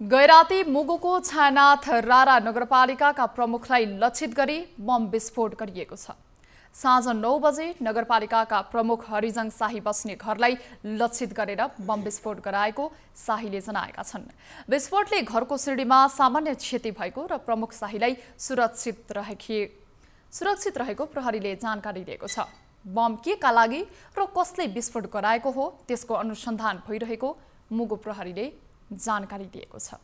गैराती मुगुको छानाथ रारा नगरपालिकाका प्रमुखलाई लक्षित गरी बम विस्फोट गरिएको छ। साँझ नौ बजे नगरपालिकाका प्रमुख हरिजङ शाही बस्ने घरलाई लक्षित गरेर बम विस्फोट गराएको शाहीले जनाएका छन्। विस्फोटले घरको सिँढीमा सामान्य क्षति भएको र प्रमुख शाहीलाई सुरक्षित रहेकी सुरक्षित रहेको प्रहरीले जानकारी दिएको छ। बम के का लागि र कसले विस्फोट गराएको हो त्यसको अनुसन्धान भइरहेको मुगु प्रहरीले जानकारी दिएको छ